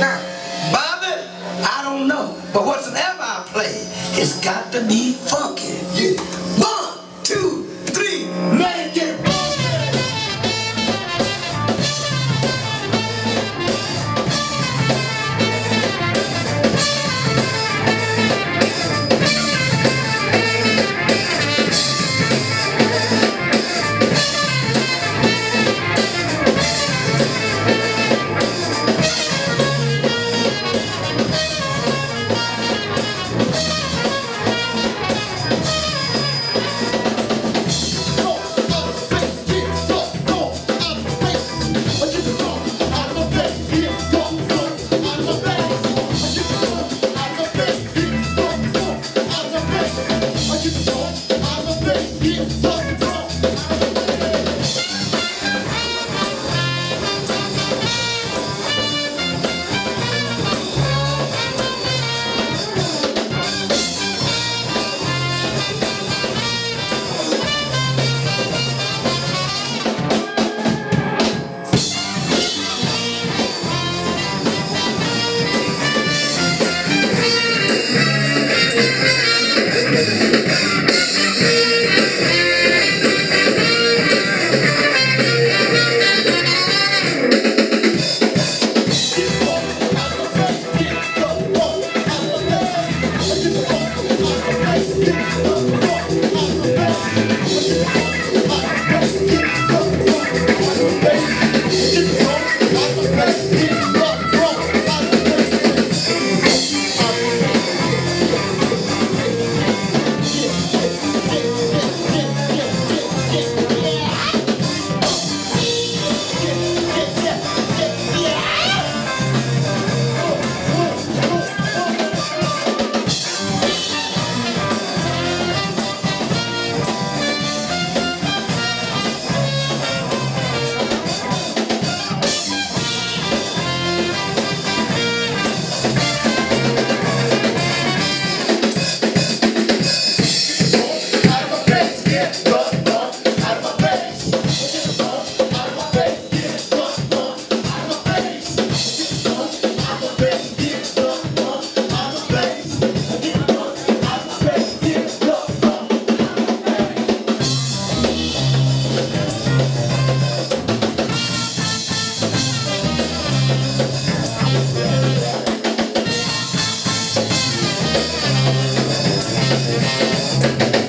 Now. Bobby, I don't know. But whatsoever I play, it's got to be funky. Yeah. One, two, Thank you.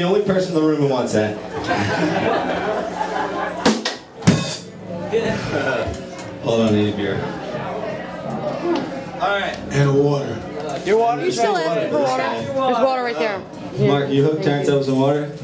The only person in the room who wants that. Hold on, I need a beer. Alright. And a water. You're still asking for water? There's water right there. Mark, you hooked turntables and water?